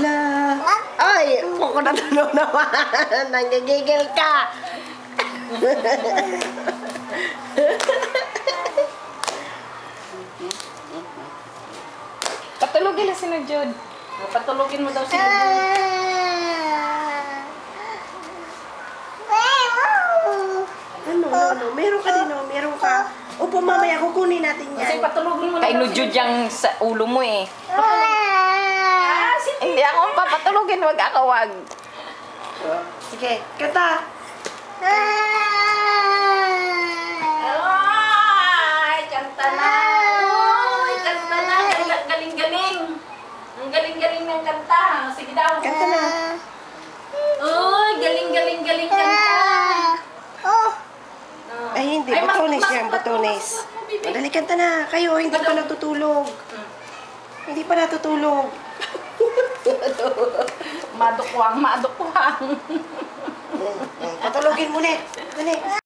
La. Ay, ako na tanong naman. Nanggigigil ka. Patulogin na si na Jude. Patulogin mo daw si Ano, ano, ano. Meron ka din, oh. Upo, mamaya kukunin natin Kasi yan. patulogin mo na Kay daw yung sa ulo mo eh. Ah, si Hindi ako papatulogin, wag ako wag. Sige, kata. Ay, kanta na. Uy, kanta na. Galing- Galing-galing. Ang galing-galing ng kanta. Sige daw. Kanta na. Uy, galing-galing-galing kanta. Oh. Ay, hindi. Ay, mas- mas- yan, mas- batunis. mas- mas- bibi. Madali kanta na. Kayo, hindi pa natutulog. Hmm. Hindi pa natutulog. Madukwang, madukwang. Patulogin mo ulit. Dali.